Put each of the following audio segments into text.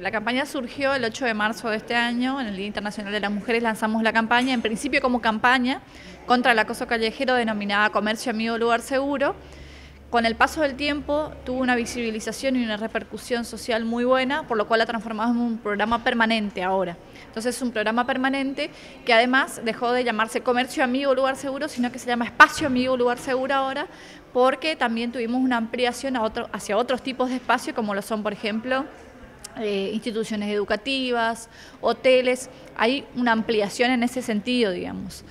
La campaña surgió el 8 de marzo de este año, en el Día Internacional de las Mujeres lanzamos la campaña, en principio como campaña contra el acoso callejero denominada Comercio Amigo Lugar Seguro. Con el paso del tiempo tuvo una visibilización y una repercusión social muy buena, por lo cual la transformamos en un programa permanente ahora. Entonces es un programa permanente que además dejó de llamarse Comercio Amigo Lugar Seguro, sino que se llama Espacio Amigo Lugar Seguro ahora, porque también tuvimos una ampliación hacia otros tipos de espacios, como lo son, por ejemplo, eh, instituciones educativas, hoteles, hay una ampliación en ese sentido, digamos.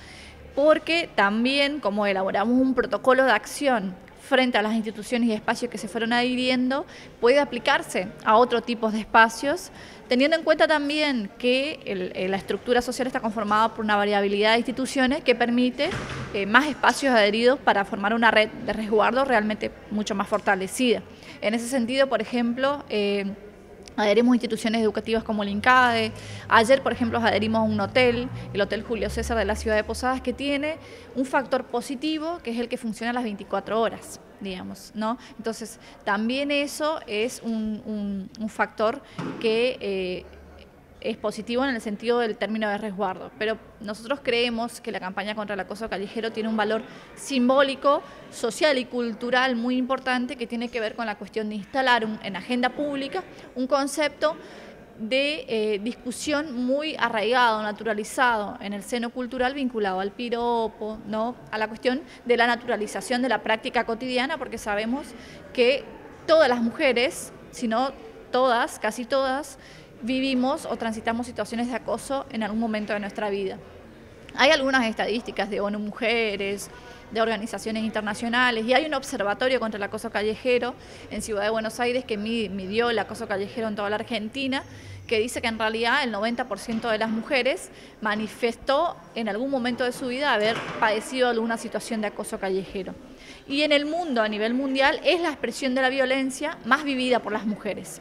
Porque también, como elaboramos un protocolo de acción frente a las instituciones y espacios que se fueron adhiriendo, puede aplicarse a otro tipo de espacios, teniendo en cuenta también que la estructura social está conformada por una variabilidad de instituciones que permite eh, más espacios adheridos para formar una red de resguardo realmente mucho más fortalecida. En ese sentido, por ejemplo, eh, Adherimos a instituciones educativas como el INCADE. Ayer, por ejemplo, adherimos a un hotel, el Hotel Julio César de la ciudad de Posadas, que tiene un factor positivo, que es el que funciona las 24 horas, digamos, ¿no? Entonces, también eso es un, factor que... Eh, es positivo en el sentido del término de resguardo, pero nosotros creemos que la campaña contra el acoso callejero tiene un valor simbólico, social y cultural muy importante que tiene que ver con la cuestión de instalar en agenda pública un concepto de eh, discusión muy arraigado, naturalizado en el seno cultural vinculado al piropo, ¿no? a la cuestión de la naturalización de la práctica cotidiana, porque sabemos que todas las mujeres, si no todas, casi todas, vivimos o transitamos situaciones de acoso en algún momento de nuestra vida. Hay algunas estadísticas de ONU Mujeres, de organizaciones internacionales y hay un observatorio contra el acoso callejero en Ciudad de Buenos Aires que midió el acoso callejero en toda la Argentina que dice que en realidad el 90% de las mujeres manifestó en algún momento de su vida haber padecido alguna situación de acoso callejero. Y en el mundo, a nivel mundial, es la expresión de la violencia más vivida por las mujeres.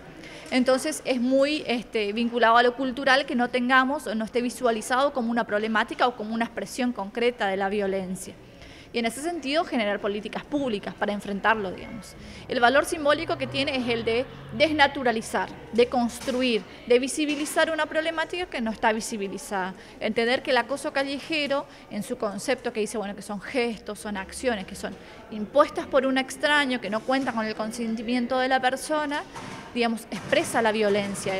Entonces es muy este, vinculado a lo cultural que no tengamos o no esté visualizado como una problemática o como una expresión concreta de la violencia y en ese sentido generar políticas públicas para enfrentarlo, digamos. El valor simbólico que tiene es el de desnaturalizar, de construir, de visibilizar una problemática que no está visibilizada. Entender que el acoso callejero, en su concepto que dice, bueno, que son gestos, son acciones que son impuestas por un extraño que no cuenta con el consentimiento de la persona, digamos, expresa la violencia.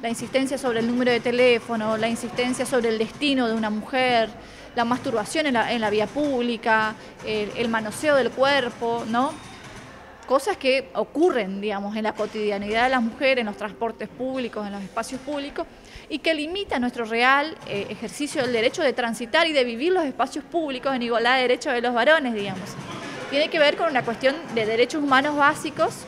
la insistencia sobre el número de teléfono, la insistencia sobre el destino de una mujer, la masturbación en la, vía pública, el, manoseo del cuerpo, ¿no? Cosas que ocurren, digamos, en la cotidianidad de las mujeres, en los transportes públicos, en los espacios públicos, y que limita nuestro real eh, ejercicio del derecho de transitar y de vivir los espacios públicos en igualdad de derechos de los varones, digamos. Tiene que ver con una cuestión de derechos humanos básicos,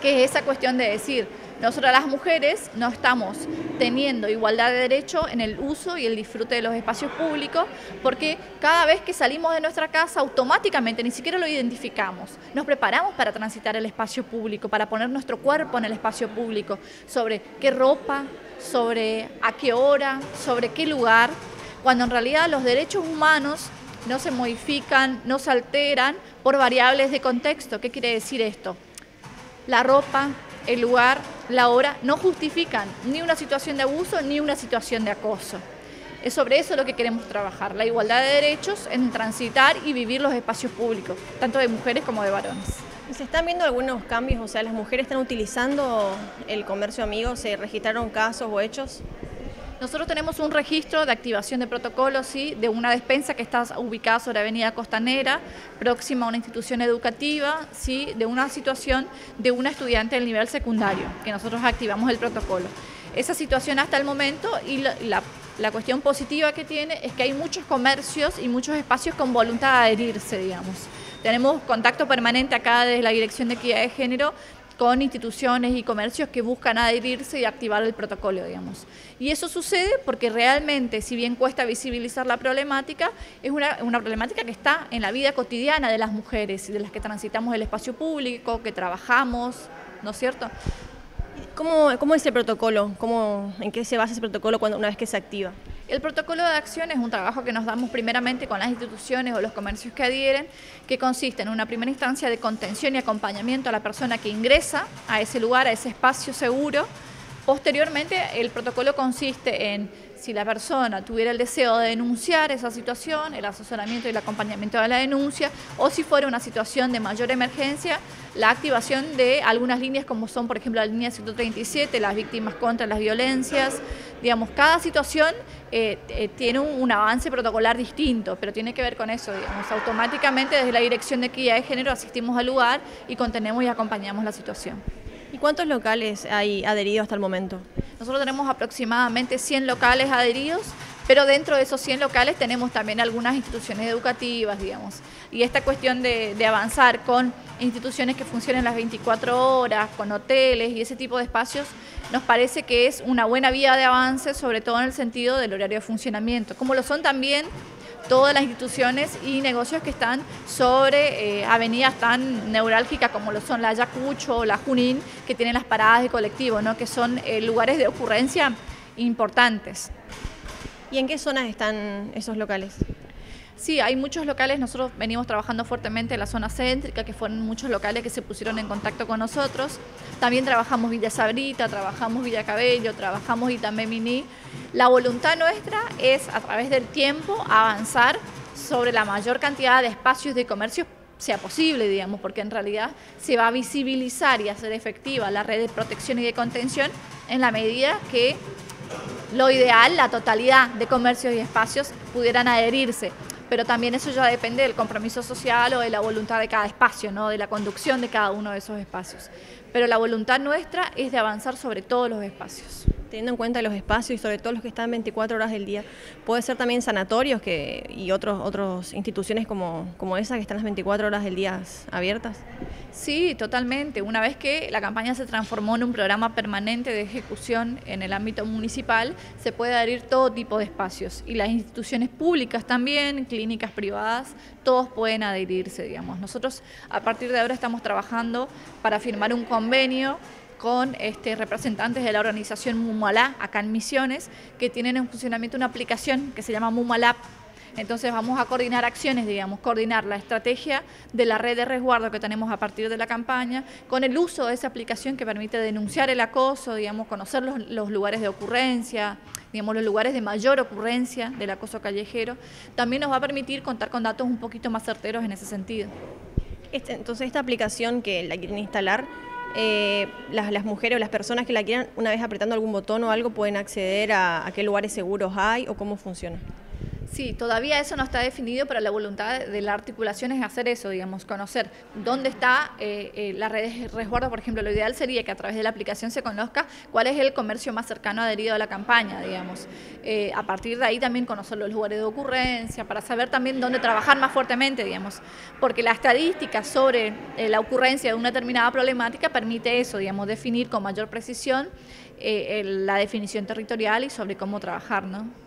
que es esa cuestión de decir, nosotras las mujeres no estamos teniendo igualdad de derecho en el uso y el disfrute de los espacios públicos porque cada vez que salimos de nuestra casa automáticamente, ni siquiera lo identificamos, nos preparamos para transitar el espacio público, para poner nuestro cuerpo en el espacio público, sobre qué ropa, sobre a qué hora, sobre qué lugar, cuando en realidad los derechos humanos no se modifican, no se alteran por variables de contexto. ¿Qué quiere decir esto? La ropa, el lugar, la hora, no justifican ni una situación de abuso ni una situación de acoso. Es sobre eso lo que queremos trabajar, la igualdad de derechos en transitar y vivir los espacios públicos, tanto de mujeres como de varones. ¿Se están viendo algunos cambios? O sea, ¿las mujeres están utilizando el comercio amigo? ¿Se registraron casos o hechos? Nosotros tenemos un registro de activación de protocolos ¿sí? de una despensa que está ubicada sobre Avenida Costanera, próxima a una institución educativa, ¿sí? de una situación de una estudiante del nivel secundario, que nosotros activamos el protocolo. Esa situación hasta el momento y la, la cuestión positiva que tiene es que hay muchos comercios y muchos espacios con voluntad de adherirse, digamos. Tenemos contacto permanente acá desde la Dirección de Equidad de Género con instituciones y comercios que buscan adherirse y activar el protocolo, digamos. Y eso sucede porque realmente, si bien cuesta visibilizar la problemática, es una, problemática que está en la vida cotidiana de las mujeres y de las que transitamos el espacio público, que trabajamos, ¿no es cierto? ¿Cómo, cómo es el protocolo? ¿Cómo, ¿En qué se basa ese protocolo cuando, una vez que se activa? El protocolo de acción es un trabajo que nos damos primeramente con las instituciones o los comercios que adhieren, que consiste en una primera instancia de contención y acompañamiento a la persona que ingresa a ese lugar, a ese espacio seguro, Posteriormente, el protocolo consiste en si la persona tuviera el deseo de denunciar esa situación, el asesoramiento y el acompañamiento de la denuncia, o si fuera una situación de mayor emergencia, la activación de algunas líneas como son, por ejemplo, la línea 137, las víctimas contra las violencias. Digamos, cada situación eh, eh, tiene un, avance protocolar distinto, pero tiene que ver con eso, digamos. Automáticamente desde la Dirección de Equidad de Género asistimos al lugar y contenemos y acompañamos la situación. ¿Y cuántos locales hay adheridos hasta el momento? Nosotros tenemos aproximadamente 100 locales adheridos, pero dentro de esos 100 locales tenemos también algunas instituciones educativas, digamos. Y esta cuestión de, avanzar con instituciones que funcionen las 24 horas, con hoteles y ese tipo de espacios, nos parece que es una buena vía de avance, sobre todo en el sentido del horario de funcionamiento, como lo son también todas las instituciones y negocios que están sobre eh, avenidas tan neurálgicas como lo son la Ayacucho o la Junín, que tienen las paradas de colectivo, ¿no? que son eh, lugares de ocurrencia importantes. ¿Y en qué zonas están esos locales? Sí, hay muchos locales, nosotros venimos trabajando fuertemente en la zona céntrica, que fueron muchos locales que se pusieron en contacto con nosotros. También trabajamos Villa Sabrita, trabajamos Villa Cabello, trabajamos también Mini. La voluntad nuestra es, a través del tiempo, avanzar sobre la mayor cantidad de espacios de comercio sea posible, digamos, porque en realidad se va a visibilizar y hacer efectiva la red de protección y de contención en la medida que lo ideal, la totalidad de comercios y espacios pudieran adherirse pero también eso ya depende del compromiso social o de la voluntad de cada espacio, ¿no? de la conducción de cada uno de esos espacios. Pero la voluntad nuestra es de avanzar sobre todos los espacios teniendo en cuenta los espacios y sobre todo los que están 24 horas del día, puede ser también sanatorios que, y otros, otras instituciones como, como esa que están las 24 horas del día abiertas? Sí, totalmente. Una vez que la campaña se transformó en un programa permanente de ejecución en el ámbito municipal, se puede adherir todo tipo de espacios y las instituciones públicas también, clínicas privadas, todos pueden adherirse, digamos. Nosotros a partir de ahora estamos trabajando para firmar un convenio con este, representantes de la organización Mumalá, acá en Misiones, que tienen en funcionamiento una aplicación que se llama Mumalab. Entonces vamos a coordinar acciones, digamos, coordinar la estrategia de la red de resguardo que tenemos a partir de la campaña, con el uso de esa aplicación que permite denunciar el acoso, digamos, conocer los, lugares de ocurrencia, digamos, los lugares de mayor ocurrencia del acoso callejero. También nos va a permitir contar con datos un poquito más certeros en ese sentido. Este, entonces, esta aplicación que la quieren instalar, eh, las, mujeres o las personas que la quieran, una vez apretando algún botón o algo, pueden acceder a, a qué lugares seguros hay o cómo funciona. Sí, todavía eso no está definido, pero la voluntad de la articulación es hacer eso, digamos, conocer dónde está eh, eh, la red de resguardo. Por ejemplo, lo ideal sería que a través de la aplicación se conozca cuál es el comercio más cercano adherido a la campaña, digamos. Eh, a partir de ahí también conocer los lugares de ocurrencia, para saber también dónde trabajar más fuertemente, digamos, porque la estadística sobre la ocurrencia de una determinada problemática permite eso, digamos, definir con mayor precisión la definición territorial y sobre cómo trabajar, ¿no?